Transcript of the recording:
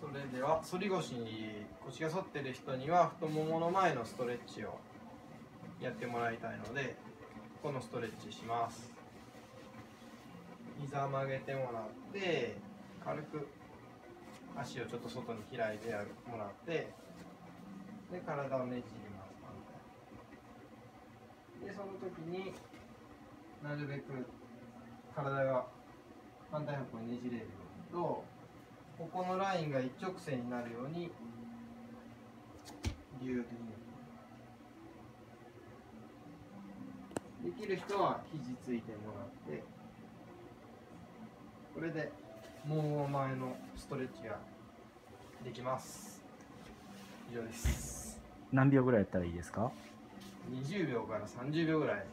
それでは反り腰に腰が反ってる人には太ももの前のストレッチをやってもらいたいのでこのストレッチします。膝曲げてもらって軽く足をちょっと外に開いてもらってで体をねじります。でその時になるべく体が反対方向にねじれるようにとここのラインが一直線になるように流できる人は肘ついてもらってこれでもう前のストレッチができます。以上です。何秒ぐらいやったらいいですか？20秒から30秒ぐらい